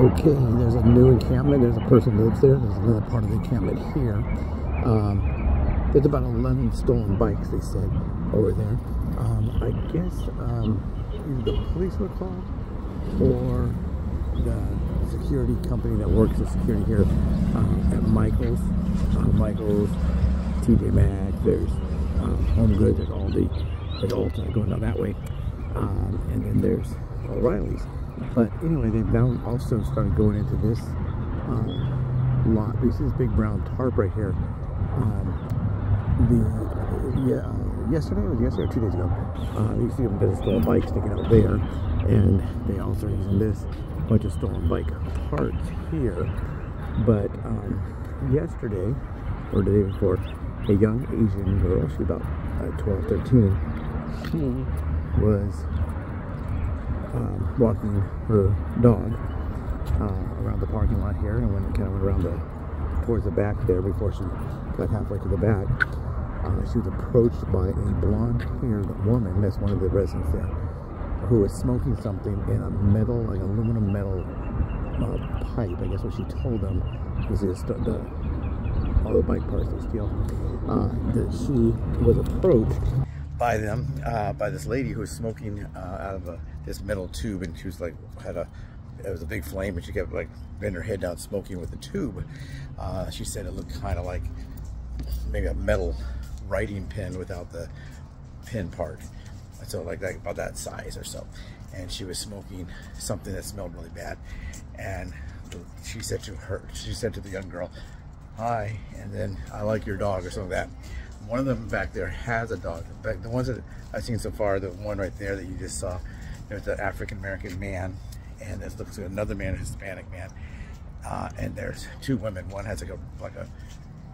Okay, there's a new encampment. There's a person who lives there. There's another part of the encampment here. Um, there's about 11 stolen bikes, they said, over there. Um, I guess um, the police were called or the security company that works the security here uh, at Michael's. Uh, Michael's, TJ Maxx, there's um, Home Goods, there's Aldi, there's Ulta going down that way. Um, and then there's O'Reilly's. But anyway, they've now also started going into this um, lot. You see this big brown tarp right here. Um, the yeah, uh, yesterday was yesterday or two days ago. Uh, you see them there's a stolen bike sticking out there, and they also are using this bunch of stolen bike parts here. But um, yesterday or the day before, a young Asian girl, she's about uh, 12, 13, she was um, walking her dog uh, around the parking lot here and when kind of went around the towards the back there before she got halfway to the back uh, she was approached by a blonde haired woman that's one of the residents there who was smoking something in a metal like aluminum metal uh, pipe I guess what she told them is this the, the all the bike parts they steal uh, that she was approached by them uh, by this lady who was smoking uh, out of a, this metal tube and she was like had a it was a big flame and she kept like bending her head down smoking with the tube. Uh, she said it looked kind of like maybe a metal writing pen without the pen part. So like that about that size or so. And she was smoking something that smelled really bad. And she said to her she said to the young girl hi and then I like your dog or something like that one of them back there has a dog. The ones that I've seen so far, the one right there that you just saw, there's an African-American man, and there's looks like another man, a Hispanic man, uh, and there's two women. One has like a like a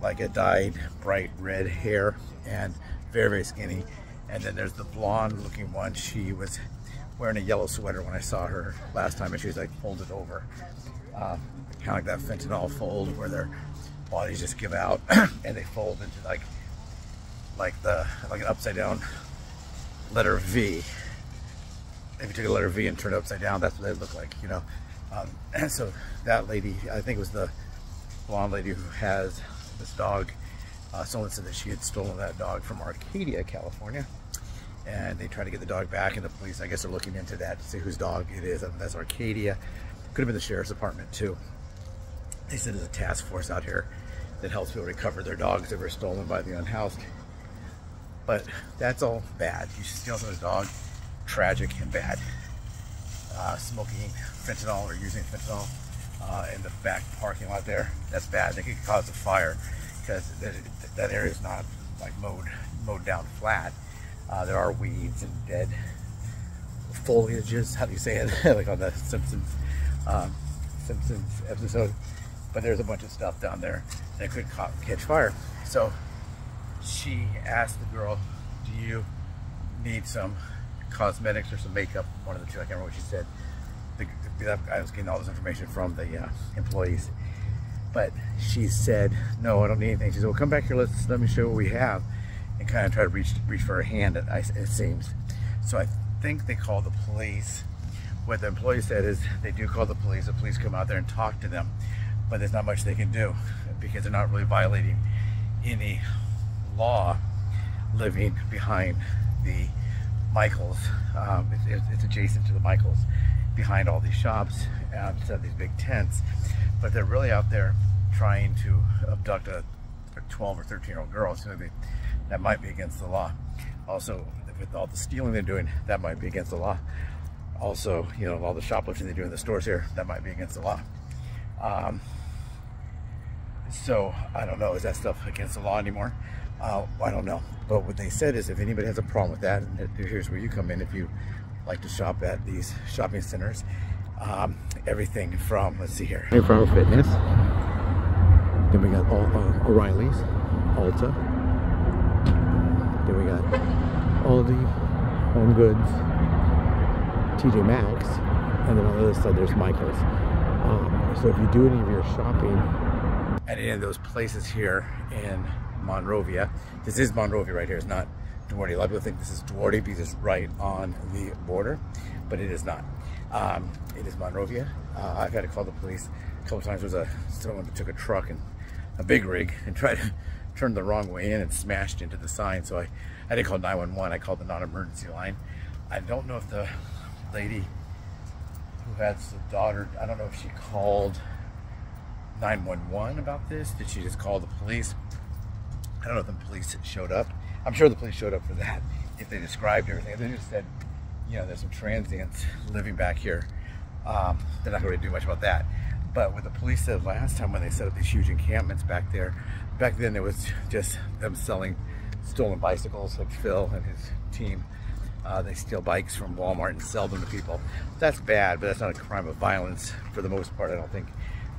like a dyed bright red hair and very very skinny, and then there's the blonde-looking one. She was wearing a yellow sweater when I saw her last time, and she was like folded over, uh, kind of like that fentanyl fold where their bodies just give out and they fold into like like the like an upside down letter V. If you took a letter V and turned it upside down, that's what they look like, you know. Um, and so that lady, I think it was the blonde lady who has this dog. Uh, someone said that she had stolen that dog from Arcadia, California. And they tried to get the dog back, and the police, I guess, are looking into that to see whose dog it is. That's Arcadia. Could have been the sheriff's department, too. They said there's a task force out here that helps people recover their dogs that were stolen by the unhoused. But that's all bad. You steal someone's dog, tragic and bad. Uh, smoking fentanyl or using fentanyl uh, in the back parking lot there, that's bad. They could cause a fire because that, that area is not like mowed, mowed down flat. Uh, there are weeds and dead foliages, how do you say it, like on the Simpsons, um, Simpsons episode. But there's a bunch of stuff down there that could catch fire. So she asked the girl, do you need some cosmetics or some makeup? One of the two, I can't remember what she said. The, the, I was getting all this information from the uh, employees. But she said, no, I don't need anything. She said, well, come back here, let's, let me show you what we have. And kind of try to reach, reach for her hand, it, it seems. So I think they called the police. What the employee said is they do call the police. The police come out there and talk to them. But there's not much they can do because they're not really violating any law living behind the Michaels. Um, it's, it's, adjacent to the Michaels behind all these shops outside these big tents. But they're really out there trying to abduct a 12 or 13 year old girl. So they, that might be against the law. Also, with all the stealing they're doing, that might be against the law. Also, you know, all the shoplifting they do in the stores here, that might be against the law. Um, so I don't know, is that stuff against the law anymore? Uh, I don't know. But what they said is if anybody has a problem with that, here's where you come in if you like to shop at these shopping centers. Um, everything from, let's see here. From Fitness. Then we got uh, O'Reilly's, Ulta. Then we got Aldi, Home Goods, TJ Maxx, and then on the other side there's Michael's. Um, so if you do any of your shopping at any of those places here in Monrovia. This is Monrovia right here. It's not Duarte. A lot of people think this is Duarte because it's right on the border, but it is not. Um, it is Monrovia. Uh, I've had to call the police a couple times. There was a someone that took a truck and a big rig and tried to turn the wrong way in and smashed into the sign. So I, I didn't call 911. I called the non-emergency line. I don't know if the lady who has the daughter, I don't know if she called 911 about this. Did she just call the police? I don't know if the police showed up. I'm sure the police showed up for that if they described everything. They just said, you know, there's some transients living back here. Um, they're not going to do much about that. But what the police said last time when they set up these huge encampments back there, back then it was just them selling stolen bicycles, like Phil and his team. Uh, they steal bikes from Walmart and sell them to people. That's bad, but that's not a crime of violence for the most part. I don't think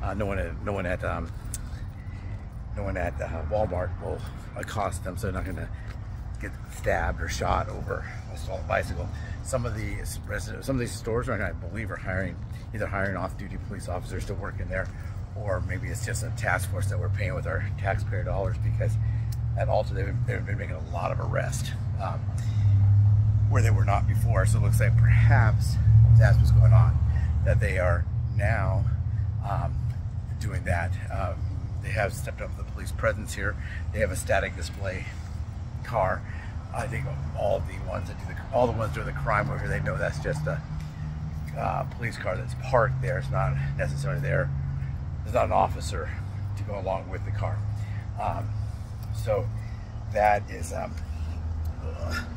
uh, no one at no one at um, no one at uh, Walmart will accost them, so they're not going to get stabbed or shot over a stolen bicycle. Some of the some of these stores, right now, I believe, are hiring either hiring off-duty police officers to work in there, or maybe it's just a task force that we're paying with our taxpayer dollars because at Ulta they've, they've been making a lot of arrests um, where they were not before. So it looks like perhaps that's what's going on, that they are now um, doing that. Um, they have stepped up the police presence here. They have a static display car. I think all the ones that do the all the ones doing the crime over here, they know that's just a uh, police car that's parked there. It's not necessarily there. There's not an officer to go along with the car. Um, so that is um,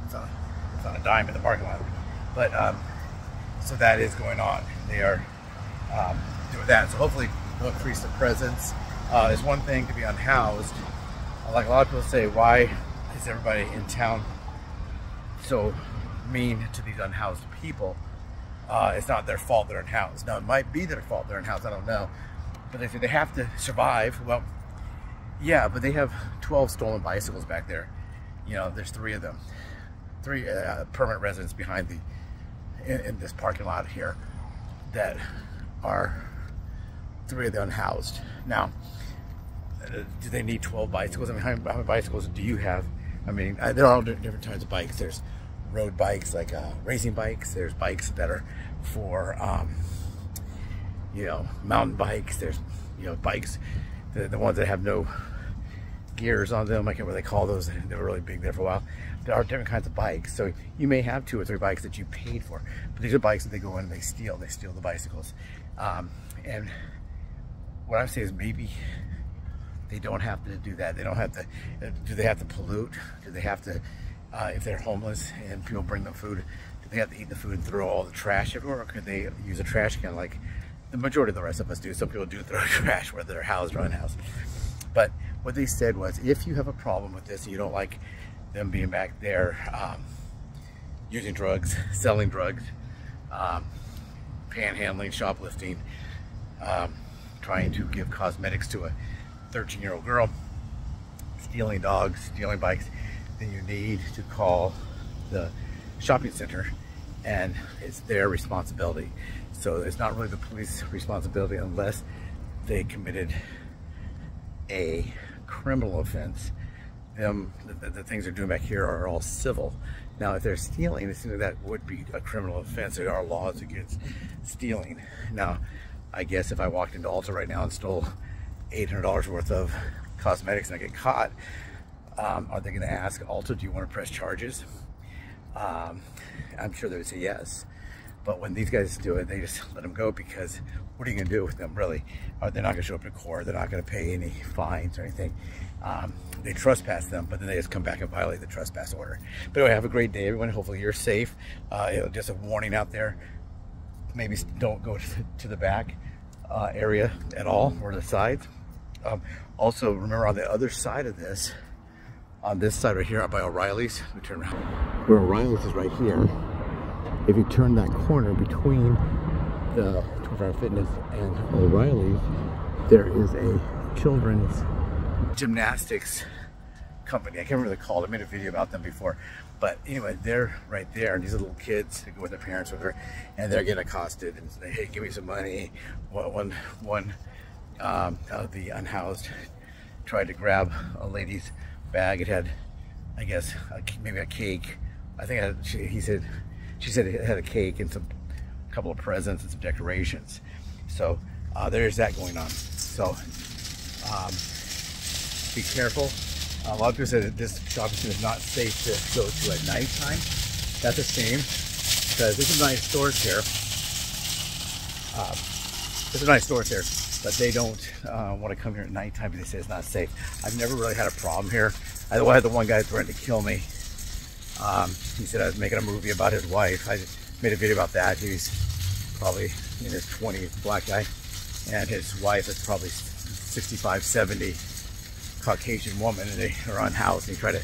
it's, on, it's on a dime in the parking lot. But um, so that is going on. They are um, doing that. So hopefully they'll increase the presence. Uh, it's one thing to be unhoused. Like a lot of people say, why is everybody in town so mean to these unhoused people? Uh, it's not their fault they're unhoused. Now, it might be their fault they're unhoused, I don't know. But say they have to survive. Well, yeah, but they have 12 stolen bicycles back there. You know, there's three of them. Three uh, permanent residents behind the, in, in, this parking lot here that are three of the unhoused. Now, uh, do they need 12 bicycles? I mean, how many, how many bicycles do you have? I mean, uh, they're all different types of bikes. There's road bikes, like uh, racing bikes. There's bikes that are for, um, you know, mountain bikes. There's, you know, bikes, the, the ones that have no gears on them. I can't they call those. They were really big there for a while. There are different kinds of bikes. So you may have two or three bikes that you paid for. But these are bikes that they go in and they steal. They steal the bicycles. Um, and what I'm saying is maybe they don't have to do that. They don't have to, do they have to pollute? Do they have to uh, if they're homeless and people bring them food, do they have to eat the food and throw all the trash everywhere, or could they use a trash can like the majority of the rest of us do? Some people do throw trash, whether they're housed or unhoused. But what they said was, if you have a problem with this and you don't like them being back there um, using drugs, selling drugs, um, panhandling, shoplifting, um, trying to give cosmetics to a 13 year old girl, stealing dogs, stealing bikes, then you need to call the shopping center and it's their responsibility. So it's not really the police responsibility unless they committed a criminal offense. The, the, things they're doing back here are all civil. Now, if they're stealing, that would be a criminal offense. There are laws against stealing. Now, I guess if I walked into Ulta right now and stole $800 worth of cosmetics and I get caught, um, are they going to ask Ulta, do you want to press charges? Um, I'm sure they would say yes. But when these guys do it, they just let them go because what are you going to do with them, really? Are they not going to show up in court? They're not going to pay any fines or anything. Um, they trespass them, but then they just come back and violate the trespass order. But anyway, have a great day, everyone. Hopefully you're safe. Uh, just a warning out there. Maybe don't go to the back uh, area at all or the sides. Um, also, remember on the other side of this, on this side right here by O'Reilly's. we turn around. Where O'Reilly's is right here. If you turn that corner between the 24 Hour Fitness and O'Reilly's, there is a children's gymnastics company. I can't remember the call. I made a video about them before. But anyway, they're right there. And these are little kids that go with their parents with her. And they're getting accosted and say, hey, give me some money. One, one um, of the unhoused tried to grab a lady's bag. It had, I guess, a, maybe a cake. I think she, he said, she said it had a cake and some a couple of presents and some decorations. So uh, there's that going on. So um, be careful. A lot of people say that this shopping center is not safe to go to at nighttime. That's a shame because there's some nice stores here. Uh, there's some nice stores here, but they don't uh, want to come here at nighttime because they say it's not safe. I've never really had a problem here. I had the one guy threatened to kill me. Um, he said I was making a movie about his wife. I made a video about that. He's probably in his 20s, black guy, and his wife is probably 65, 70, Caucasian woman, and they are on house. And he tried to,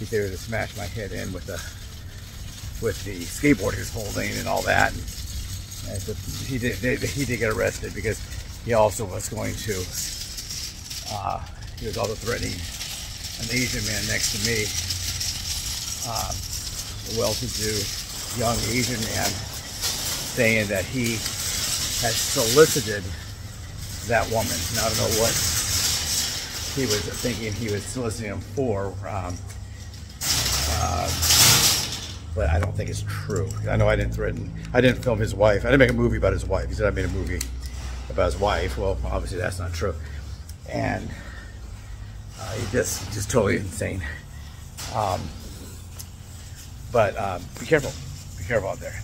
he said to smash my head in with the with the skateboard he was holding and all that. And, and so he did he did get arrested because he also was going to. Uh, he was also threatening an Asian man next to me, um, a well-to-do young Asian man, saying that he had solicited that woman. Now, I don't know what he was thinking he was soliciting for, um, uh, but I don't think it's true. I know I didn't threaten, I didn't film his wife. I didn't make a movie about his wife. He said I made a movie about his wife. Well, obviously that's not true. And uh, he just, just totally insane. Um, but um, be careful. Be careful out there.